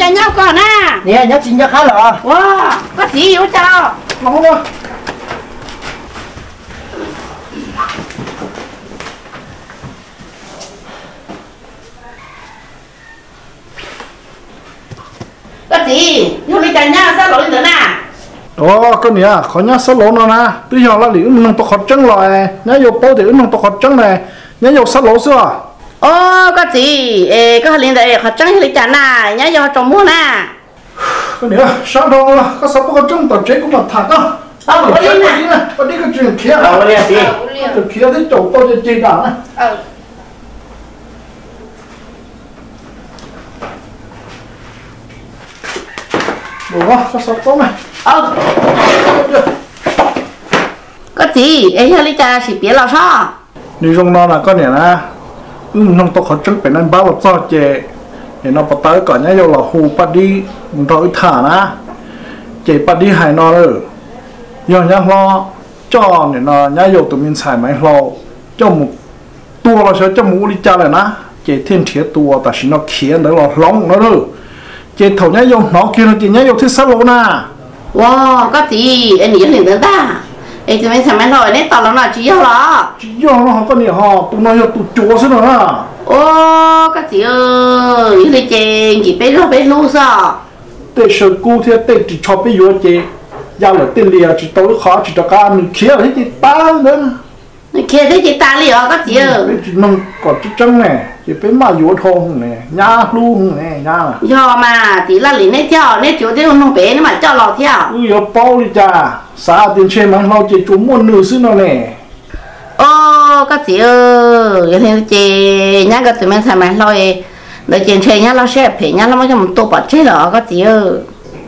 cho nhau còn à? Nè nhớ xin nhớ khá là wow có gì yêu cho? Không đâu có gì? Yêu đi cho nhau sao lỗi nữa nè? Ồ cái này khó nhá sát lỗ nó nè? Tuy giờ là liệu mình tao khó chân rồi nhá yêu bao thì mình tao khó chân này nhá yêu sát lỗ xưa ô có gì? Ê có liên đại họ chẳng đi cho nè nhớ do trong mua nè. Cái này sát đâu là có sao có chân tao chế cũng mà thằng đó ờ có đi nè có đi cái chuyện kia. Đâu đi gì? Chuyện kia thì chỗ tôi จะ chơi đảng ờ Ủa, sao sao tốt này? ờ. Có gì? Ê yêu đi cho chỉ biết là sao Như trong đó là น้องตัวเขาจุดเป็นนั่นบ้าแบบซอเจเห็นนองปเต๋อก่อนเนี่ยเราหูปัดดีมึงรออึดถ่านะ เจปัดดีหายนอนเออย้อนยังรอจอเนี่ยนอนยาโยตัวมินสายไหมรอเจ้าหมูตัวเราเชียวเจ้ามูลิจาเลยนะ เจเทียนเทียตัวแต่ฉันอเขียนแล้วเราล้องแล้วเด้อเจเถ่ายโยน้องเขียนเจยโยที่สโลนะว้าก็จีอันนี้หนึ่งเด้อ ta ê tụi mình xem mấy nồi nét tao nó là chỉ yêu là Chỉ do nó không có nè họ Tụi nó yêu tụi chúa xí nữa nè ô có gì ơi yêu đi chèn chỉ biết lo biết lu sao? Tê sơ cu thì tê chỉ cho bây giờ chị giao lại tên lìa chỉ tối khó chỉ cho cả mình kia là chỉ ta nữa kia thế chị ta liền có gì ơi. Bây chỉ nông có chỉ trắng nè chỉ bên mà yếu thong nè nhá lu nè nhá. Là do mà thì là liền nét theo nét chỗ thế không bé nữa mà cho lò theo. Ừ yếu bao đi cha. Xã tiền chơi mà lo chỉ chúng muốn nữ xí nó nè. Ô có gì ơi thì chị nhá cái tụi mình xem mấy nồi để chèn chơi nhá nó sẽ phải nhá nó mới cho một tô bát chơi đó có gì ơi.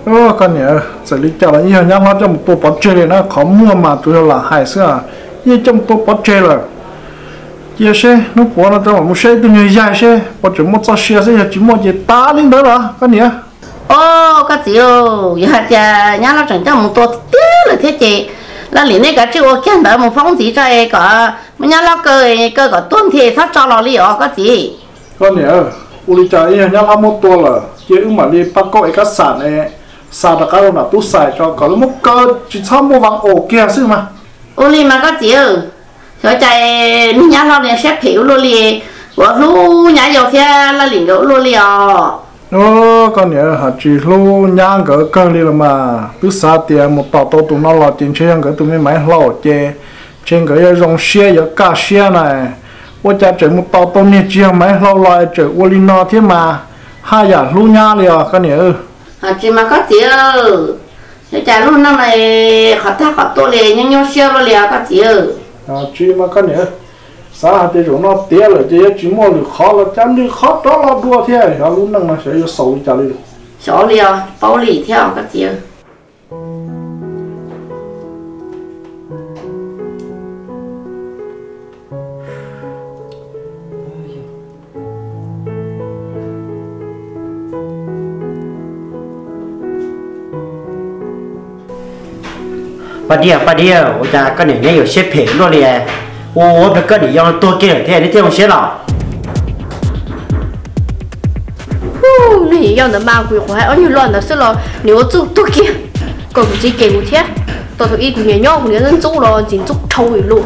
Ô con nhỉ xử lý cho là như nó trong một tô bát chơi này nó khó mua mà tụi là hại xưa như trong tô bát chơi là giờ xe nó bỏ nó cho một xe từ người dài xe bỏ chỉ một số xe xe chỉ một chỉ ta lên đó là con nhỉ? Ô có gì ơi giờ cha nhá nó chẳng cho một tô tiếc là thế chị. Là liền này cái chữ kiến đỡ một phong gì cho ấy có mình nhá nó cơ cơ có tuân thì sao cho lò liò có gì con nhỉ uli cha ấy nhá làm một tua là chỉ ứng mà đi bắt có cái sản này sản là cái nào tu xài cho có lúc một cơ chỉ tham mua vàng ổ kia xí mà ô mà có chịu rồi chạy ní nhá lo liền xếp hiểu luôn liền bỏ lu nhá dầu xe là liền gỗ luôn liền nó à. con nhớ hả chỉ lu nhang gỡ cơn đi mà. Cứ xa tiền một tàu tàu tụi nó lo tiền chơi gỡ tụi mình máy lo chơi trên cái dòng xe giờ cả xe này. Ô cha chơi một tàu tàu này chơi máy lo lại chơi ô li nó thế mà. Hai giờ dạ, lu nhá liền à, con nhớ. Hả chỉ mà có chịu thế chả lúc năm này khó thác khó to lệ nhưng nhau xeo lo các chị à chị mà cái nữa sao thì chúng nó tiếc rồi chứ chỉ mua được khó là chăm đi khó đó là đua thế. À lúc năm này sẽ sầu chả đi được. Sầu lẹo bao lì theo các chị bà dia bà dia ô cha cái này nhớ yêu xếp phê luôn đi ô bây cái này do tôi kia thế này theo xếp nào Hú, 你要能骂鬼话，而你乱的是了，你要做多些，个不只给我贴，到头一股年鸟，我人走了，进走抽一路。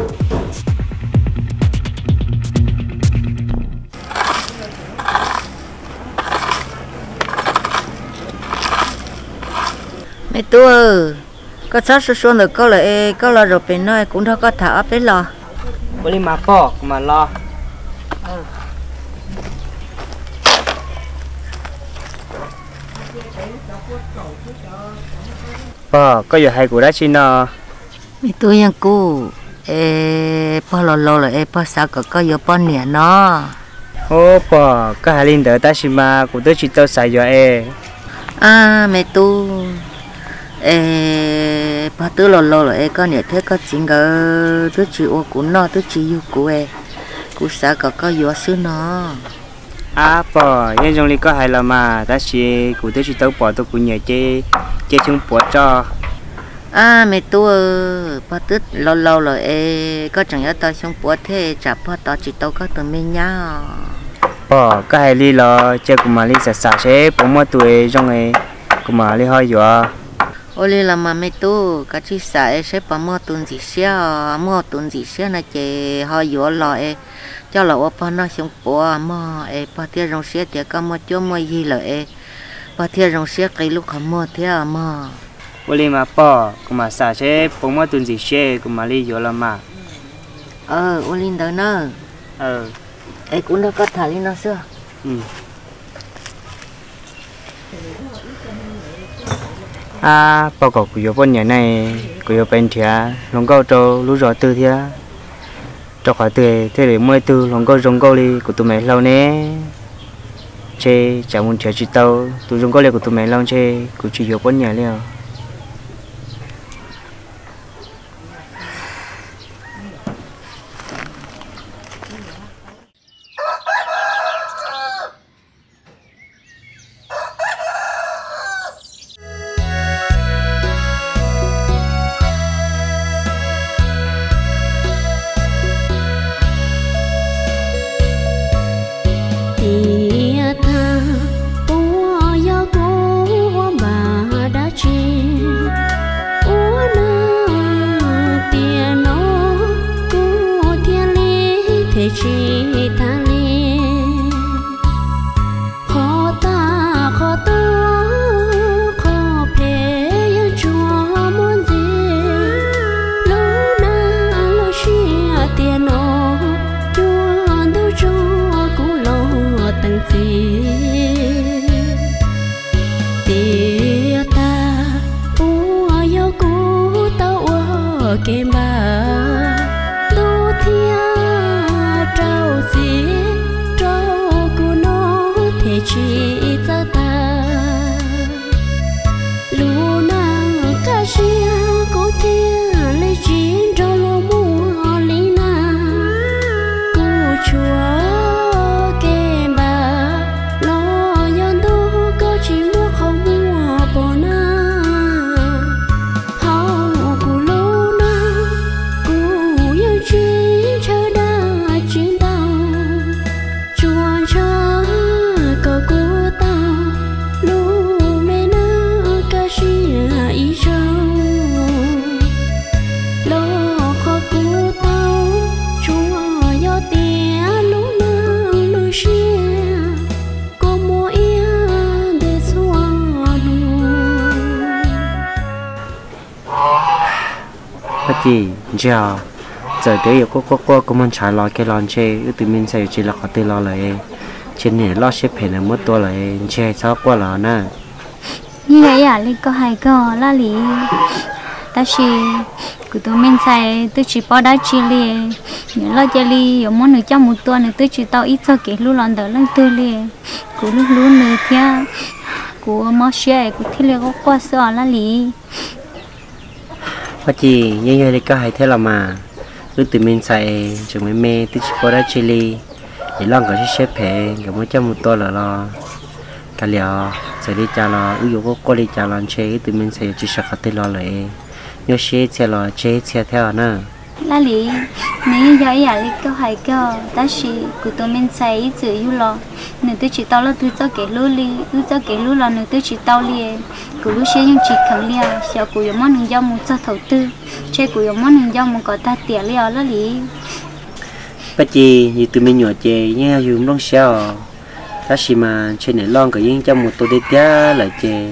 mẹ tôi có sáu số số nữa có lợi có lo rồi bên nơi cũng đâu có thở bên lo. Bởi mà bỏ mà lo. Bỏ có giờ hay của đã xin nó mi tôi nhang cụ ê bỏ lo lo rồi ê bỏ sao có có giờ bỏ nè nó. Ô bỏ có hai linh đỡ ta xin mà của tôi chỉ tôi xài giờ ê. À mẹ tôi ê bà tư lò lò là ê có nhiều thế có chính gỡ tôi chỉ ô cú nó tôi chỉ yêu cú ê. Cú xã có có yếu sư nó à bỏ yên trong lý có hay là mà. Ta chỉ cú tôi chỉ tấu bỏ tôi cú nhảy chê chê chung bỏ cho. À mẹ tôi bà tư lò lò là ê có chẳng nhớ tao chung bỏ thế chả bỏ tao chỉ tấu có tụi mình nhá. Bỏ cái hay lý là chơi cùng mà lý sạch sạch chế bỏ mua tuổi trong ấy cùng mà lý hơi rồi ô li là mà mẹ tu cái chi sợ sẽ bỏ mua tuần gì xia mua tuần gì xia này chị hơi vừa lo ấy cho là ô pa nó xong bỏ mà ấy pa tia rong xia tia cái mua cho mua gì là ấy pa tia rong xia cái lúc không mua thế mà ô li mà bỏ cùng mà sợ sẽ bốn mươi tuổi gì sẽ cùng mà đi vừa là mà. Ờ ô linh đó nữa ờ. Ấy cũng đã có thả lên nó xưa. Ừ à bao cọc của yếu bọn nhà này, của yếu bên kia lòng câu trâu lú rõ tư thia cho khỏi tư thế để mới tư lòng câu rong câu đi của tụi mày lâu nè. Chê, chả muốn chờ chị tàu. Tụi rong câu đi của tụi mày lâu chê của chị yếu vấn nhà liền gì giờ giờ tới giờ có có có có muốn trả lời cái lon chê ưu tiên mình sẽ chỉ là có tiền lo lại trên này lo xếp hình là mất tôi lại chê, sao qua lo nè? Như vậy à lên có hai cái là lý ta chỉ của tụi mình xài tôi chỉ bỏ đá chia lì. Nhớ lo chia lì, ở món nữa cho một tuần nữa tôi chỉ tao ít cho cái lúc lần đó lần tư lì. Của lúc lúc nữa kia của món xe của thiết lệ có qua sợ là lì bất gì như vậy đi, có hay thế là mà. Ước tự mình xài chúng mấy mê tôi chỉ bỏ ra chili. Để lo cái xếp hình cái mỗi cho một ตัว là lo. Cái liệu sẽ đi trả lo ước dụ có cô đi chả lo chê ước mình xài chỉ sợ cái lo lại nhớ xe xe lo chê xe theo nữa là lý nếu giờ ý là câu hỏi cơ ta chỉ cụ tôi mình say ý yêu lo nếu tôi chỉ tao là tôi cho kể lú li tôi cho kể lú lo nếu tôi chỉ tao li cụ lú xe nhưng chỉ khẳng li à sợ cụ yếu món giao muốn cho thầu tư chơi cụ yếu món giao muốn có ta tiền li là lý bà chị như tụi mình nhỏ chè nha dùng long sao ta chỉ mà chơi này lon cái yên cho một tôi đi tía là chè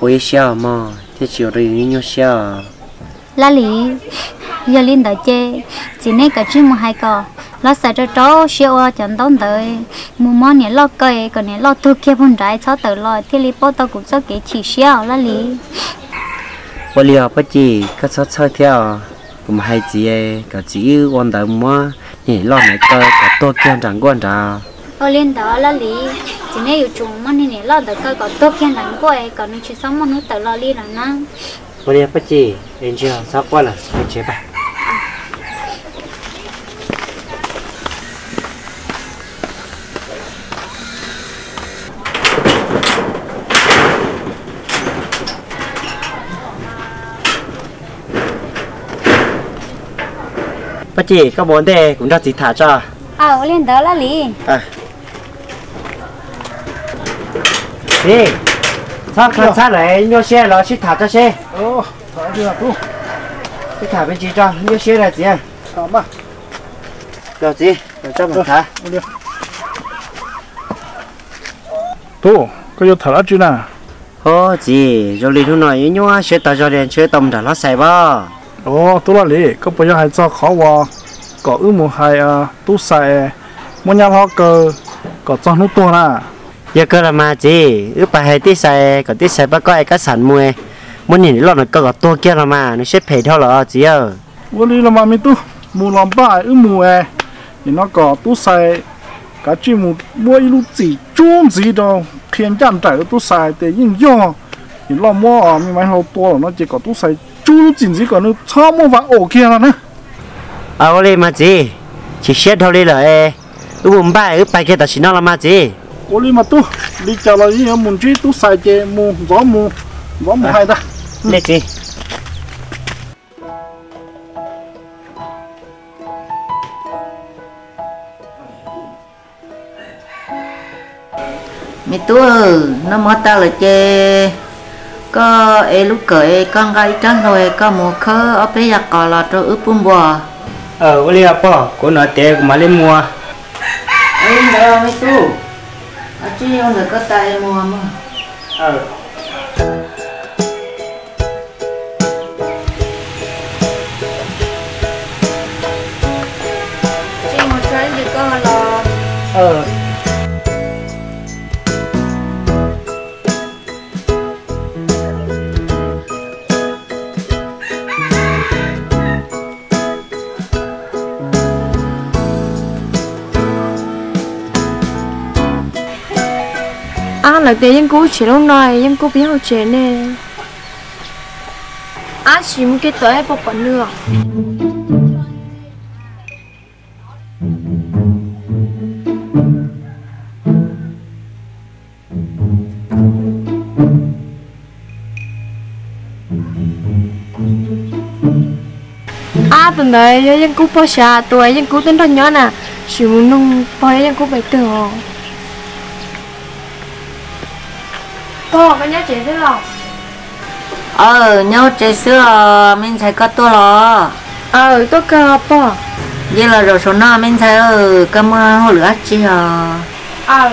ôi sao mà thế chiều rồi như nhau sao là lý giờ linh đợi chê. Chỉ nên cả chữ một hai cò. Lo sợ cho cháu siêu ở chẳng đón đợi. Mua món này lo cây còn này lo thu kia phong trái cháu tự lo. Thì lý bao tao cũng cho cái chỉ siêu là lý. Ôi liều bất gì các sao chơi theo. Cũng hay gì ấy cả chỉ quan tâm mua nhỉ lo này cơ cả tô kiên chẳng quan trọng ở lên đó là lý. Chỉ nên อยู่ chung món này lo đợi coi có tốt kia lắm quay còn nó chỉ sống món nó tự lo lý là na ôi liều bất gì em chưa sao qua là phải chế bà gì các bốn đề cũng cho chị thả cho à lên đó là lý à gì sao khăn sát lại nhô xe nó chỉ thả cho xe ô thả đi là tu cái thả bên chị cho nhô xe là gì à thả mà rồi rồi cho mình thả tu có thả ra chứ nào ô gì rồi liền thôi nói nhô xe tao cho đèn xe tông đã nó xài bao đó tôi là lì có bây giờ hay cho khó quá có ước một hai à muốn nhau họ cơ có cho nút tua na giờ cơ là mà chị ước hay tí sai có tí sai bắt có cá sản mua muốn nhìn lo nó cơ có tua kia là mà nó xếp phải theo là chị ơi. Muốn đi là mà mình tu mù làm bài ước mù à? thì nó có tu cá chỉ mù mua lúc gì chung gì đâu. Thiên chân trời tu sai thì nhưng do. Thì lo mua mình mấy lâu tua nó chỉ có tu sai chú lúc chỉnh gì còn nó cho mua vàng ổ kia là nè à ô lê mà gì chỉ xét thôi lê là e. Ư bùm bài ư bài kia ta chỉ là mà gì ô lê mà tu. Đi chào là gì muốn chi tu sai chê mua gió mua gió mua hay ta. Ừ. Lê gì mẹ tu nó mất ta là chê có e lúc cởi con gái trắng rồi có một khớ ở bên nhà cò là cho ướp bún bò. Ờ ô liu po cô nói tiền mà lên mua. Ấy đó mẹ tu ở chỉ ông được có tay mua mà. Ờ. Có ờ là tiền dân cũ chỉ lâu nay, dân cũ biết học chế nè. À chỉ một cái tới bọc bẩn nữa. À tuần đấy dân cũ bao xa tuổi dân cũ tên đó nhớ nè. Chỉ muốn nung bao dân cũ bảy tuổi Cô, cái nhá chị thế nào? ờ nhau chơi xưa mình thấy có tua lo Ờ, tôi cơ bò vậy là rồi số nào mình thấy ở ơn hồ lửa chi à Ờ.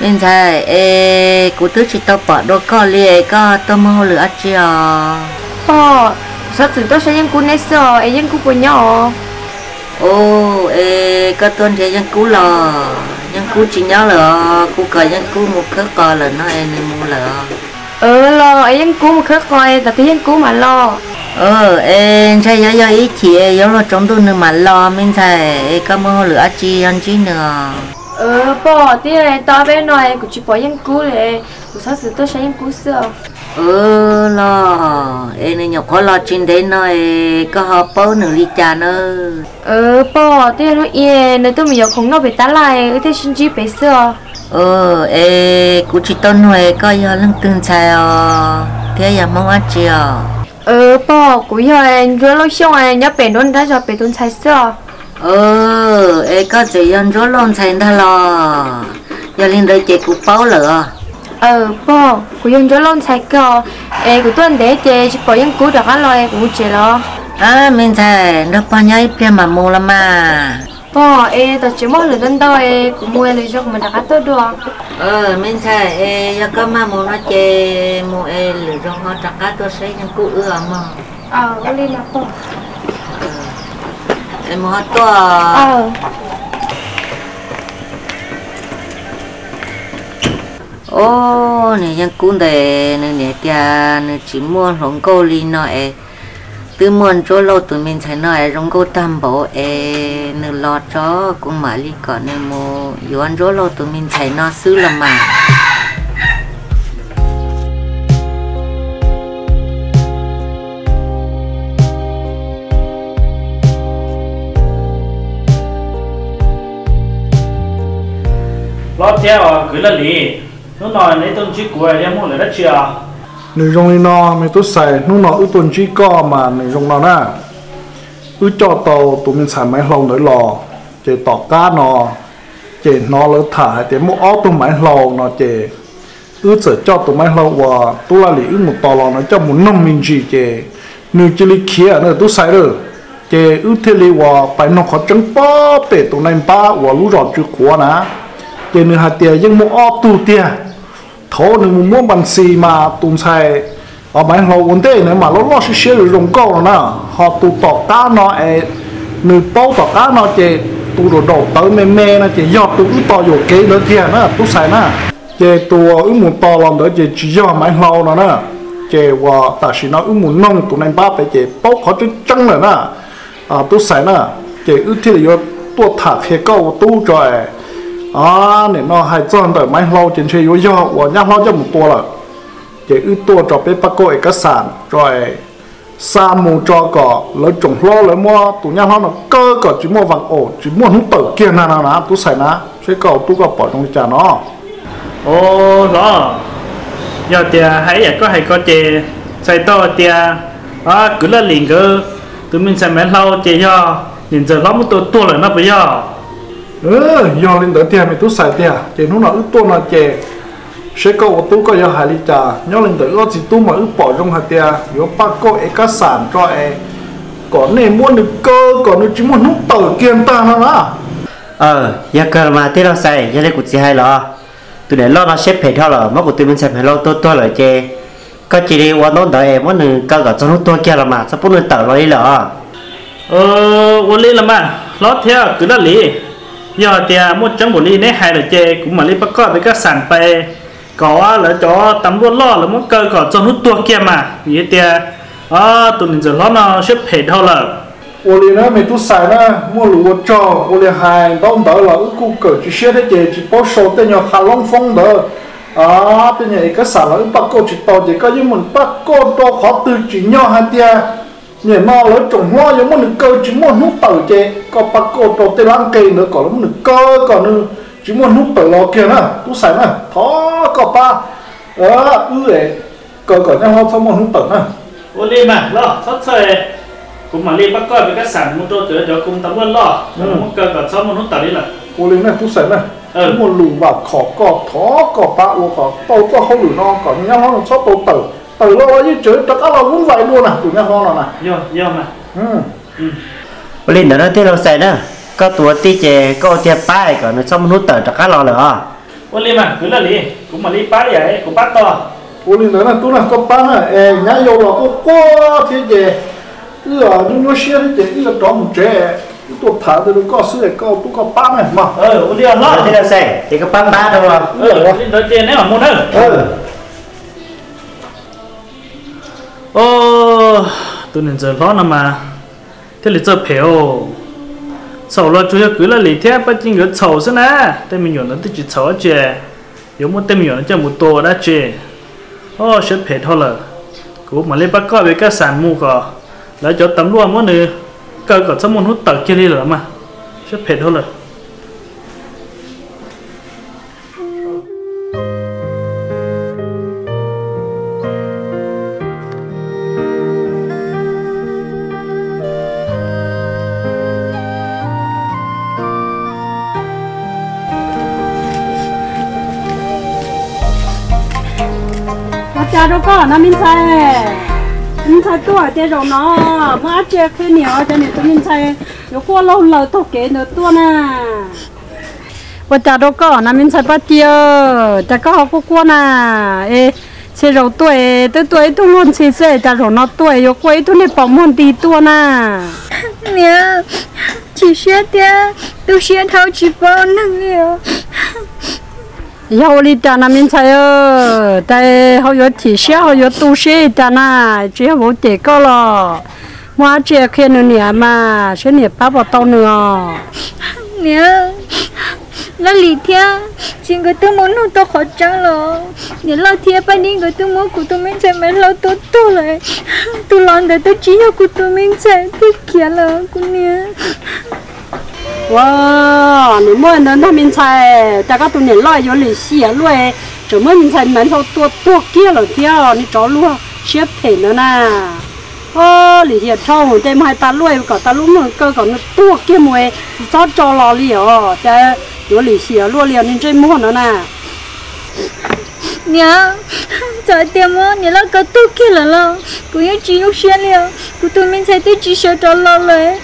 Mình thấy ê cụ tứ chỉ tao bỏ đồ có liề có tao mong hồ lửa chi à Bò Sao từ tôi sẽ dân cú nấy sợ, ấy dân cú của nhỏ ô ê có tuần thế dân cũ lò dân cũ chỉ nhớ là cũ cờ dân cũ một khớp cờ là nó em nên mua là Ừ lo, ấy dân cú một khớp coi, tại cái dân cú mà lo ờ ê chơi giờ giờ ít chị giờ lo trong tôi nữa mà lo mình thấy có mua lửa chi ăn chi nữa. Bò, tí này tao bên này cũng chỉ bỏ dân cú này Cũng sao từ tôi sẽ dân cú sợ ừ lo. Ê nên nhọc khó lo trên đấy nó có họ bố nữa đi cha nữa Ừ, tí này nó yên, nếu tôi mình giờ không nó bị tá lại, ừ thế xin chí bé sợ ờ ê cụ chỉ tôn huệ có giờ lưng tương chạy à thế giờ mong ăn chi à Ừ, bò, cũng giờ anh rồi lo xong anh nhớ bé luôn đã cho bé luôn chạy sợ ờ ê có gì ăn rốt lon chạy ta lo. Giờ lên đây chị cụ báo lửa ờ bò của dân cho lon sai cơ ê của tuần để chơi chỉ bỏ dân cũ được ăn rồi của chị lo. À mình thấy nó bao nhiêu tiền mà mua lắm mà. Bò ê tao chỉ mua lửa đơn đâu ê của mua lửa cho mình đặt ăn tốt được. Ờ mình thấy ê giờ có mà mua nó chơi mua ê lửa trong họ chắc cá tôi sẽ những cụ ưa mà. Ờ có lên là bò ê mua to ờ ô này nhân cũng để này nè tia, này, chỉ mua rong câu li nó ê từ muôn chỗ lâu tụi mình thấy nói rong câu tam bộ e nửa lo cho cũng mà li còn nên mua yếu ăn chỗ lâu tụi mình thấy nó xứ là mà. Lo theo à, cứ là lì nó nói lấy tôn chi của em muốn lấy đất chưa? Nếu rong nó, mày tôi xài. Nó nó ưu tuần chi co mà nếu rong nó nè. Ưu cho tàu tụi mình xài máy lồng để lò. Chế tỏ cá nó. Chế nó lỡ thả để mua ó tụi máy lồng nó chế ưu sợ cho tụi máy lồng và tụi là lý ưu một tàu lò nó cho một năm mình gì chế nếu chỉ lý kia nữa tôi xài được. Chế ưu thế lý và phải nó khó chân bó bể tụi này ba và lũ rõ chữ của nè chế nếu hạt tiền nhưng mua ó tụi tiền thổ nếu mua bằng xì mà tụi xài. Ở mấy họ vấn đề này mà nó lo sẽ sẽ được dùng câu nè. Họ tụ tỏ cá nó ấy nữ bao tỏ cá nó chế tụ đồ đổ tới mê mê nó chế do tụ ít tỏ dụ kế nữa kia nè tụ xài nè. Chế tụ ít muốn tỏ lòng đỡ chế chỉ do mấy lâu nó nè. Chế và ta chỉ nó ít muốn nông tụ này ba phải chế bao khó chứ trăng rồi nè. À tụ xài nè. Chỉ ít thì là tụ thả khi câu tụ rồi à nên nó hay chọn tới máy lâu trên chơi yếu do. Và nhắc lâu cho một tua là chỉ ưu tua cho bé bắt cô cái sản rồi sa mù cho cỏ, lấy trồng lo lấy mua tụ nhau nó cơ cỏ, chỉ mua vàng ổ, chỉ mua không tử kia, na na na tú xài na sẽ cầu tú có bỏ trong trà nó. Ô rõ. Giờ thì hãy giờ có hay có chè xài to thì à cứ là liền cơ. Tụi mình xài máy lâu chè cho nhìn giờ lắm tôi tua lại nó bây giờ ừ do lên tới tiền mình tú xài tiền chỉ nó nó ưu tua nó chè. Sẽ có ô tô có yêu hải lý trà nhớ lên tới có chỉ tu mà ước bỏ trong hạt tia yếu ba cô ấy các sản cho ấy có này muốn được cơ còn nó chỉ muốn nút tờ kiên ta nó đó ờ giờ cơ mà thế nó sai giờ đây cũng chỉ hay lo tụi này lo nó xếp phải theo là mất của tụi mình xếp phải lo tôi tôi lại chê có chỉ đi qua nó đợi muốn đừng cơ cả cho nó tôi kia là mà sao bún nó tờ lo đi là ờ vô lý là mà lót theo cứ đó lý nhờ tia một trăm bộ đi nét hai là chê, cũng mà đi bắt coi với các sản bè có là cho tắm luôn lo là mất cơ có cho nút tua kia mà. Như tia à tụi mình giờ lo nó, xếp hết thôi là ô li nó mày tu xài nó mua lúa cho ô li hai đông đỡ là ước cụ cỡ chỉ xếp đấy chê, chỉ bao số tên nhỏ hà long phong đỡ à ờ, tên nhà cái sản là ước bắt cô chỉ tao chỉ có những mình bắt cô to khó từ chỉ nhau hai tia nhà nó lấy trồng hoa giống mình cơ chỉ muốn nút tàu chế có bắt cô to tên lăng cây nữa nó mình cơ còn nữa chỉ muốn nút tờ lò kia nè tu xài nè thó có ba. Ờ ư ấy cờ cờ nhau không muốn nút tờ nè ô đi mà lo sắp chơi cũng mà đi bắt coi với các sản mua cho cho cho cùng tắm luôn lo muốn cơ còn sau muốn hút tàu đi là. Ô lên nè tu xài nè Ừ. muốn lù vào khó có thó có ba ô có. Tàu cho không đủ no còn nhau nó sắp tàu tờ lo như chơi tất cả là muốn vậy luôn nè tụi nhau ho nè vô vô mà. Ừ. Lên đó nó thế nó sai đó có tuổi tí chè có tiệp bài còn nó xong nút tờ chắc lo nữa ô đi mà cứ là lý. Cũng mà lý bắt vậy cũng bắt to. Ô lên đó nè tu nè có ba nè ê nhá yêu là có có thế gì ư à nhưng nó xe thế ư là tròn một trẻ tôi thả từ có sự có tu có ba này mà. Ờ ô nó lo. Thế nó sai thì có bán ba đâu mà. Ờ đi tới trên đấy mà nữa ừ ô tụi mình giờ lo nè mà. Thế là giờ phèo sầu lo chủ yếu cứ là lý thế bắt chính cái sầu thế nè. Tên mình nhổn nó tự chỉ sầu chứ yếu một tên mình nhổn nó cho một tổ đã chứ ô sẽ phèo thôi là cú mà lấy bắt coi về cái sản mua cỏ lại cho tấm luôn mỗi nữa cơ có sắm một hút tờ kia đi rồi mà sẽ phèo thôi là đâu có nó mình sai mình sai tua thế rồi nó mà chơi khi nhiều cho nên tụi mình sai nó qua lâu lâu tao kể à. nó tua nè và cha đâu có nó mình sai bắt tiêu cha có học qua nè à. ê, xe rồi tuổi tới tuổi à. tôi luôn xe xe cha rồi nó tuổi rồi quay tôi này bỏ môn tí tua nè nè chỉ xe tia tôi xe thao chỉ bao năng nhiều yêu đi cha na mình sai ơ tại họ có chỉ xe họ có tu xe cha na chỉ có để có lo mà chỉ khi nữa nè mà sẽ nè bắt bảo tàu nữa mẹ là lý thia chỉ người tôi muốn nó tôi khó chăng rồi, nếu lo thia bao nhiêu người tôi muốn của tôi mình sẽ mấy lo tôi tôi rồi, tôi lo để tôi chỉ cho của tôi mình sẽ tôi kia rồi, của nè 哇，你们那那明菜，大家都年来有利息啊，路哎，这么明菜馒头多多给了掉，你找路些赔了呢。哦，你也找，但买大路搞大路么，搞搞那多给么？是早找老了哦，但有利息啊，落了你这么了呢。娘，昨天么你那个多给了了，我也只有些了，我都明菜得至少找老了。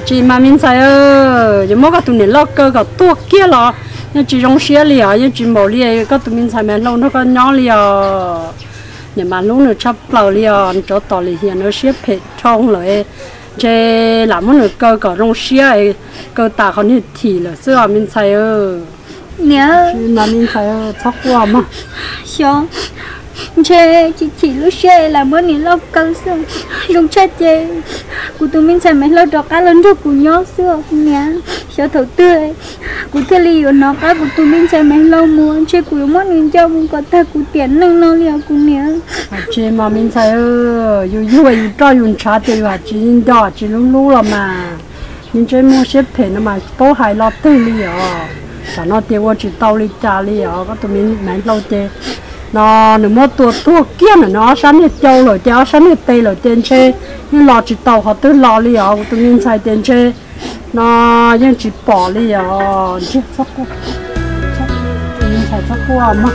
Chị mà mình sai ơ giờ mua cái tụi này lo cơ tua kia lo nhưng trong xìa liền nhưng chỉ mua liền có tụi mình sai mà lâu nó có nhỏ liền nhưng mà lúc nữa chấp lâu liền chỗ tỏ liền hiện nó xếp phết trong rồi chế làm nửa cơ có trong xìa cơ ta còn như thì là xưa mình sai ơ nhớ. Mà mình phải thóc qua mà. Xong chê, chị chỉ lúc chê là mới này lâu câu xưa dùng chê chê? Của tụi mình sẽ mấy lâu đó cá lớn được của nhau xưa nhá cho thầu tươi. Của thế li nó cá, của tụi mình sẽ mấy lâu muốn chê của mất mình cho mình có thể của tiền năng nó liều của nhá à, chê mà mình xài ơ ờ, dù dù vậy, cho yu trả tiền và chỉ đỏ chỉ lúc lúc là mà. Nhưng chê mua xếp phê nó mà tố hài lo tư liều à. chả nó tiêu chỉ tao đi trả liều có tụi mình mấy lâu chê nó nếu mà tua tua kia mà nó sáng hết châu rồi, cháu sáng hết tây rồi, tiền xe nhưng lò chỉ tàu họ tới lò đi ở tụi mình xài tiền xe nó nhưng chỉ bỏ đi ở chứ sắp quá sắp tụi mình xài sắp qua mà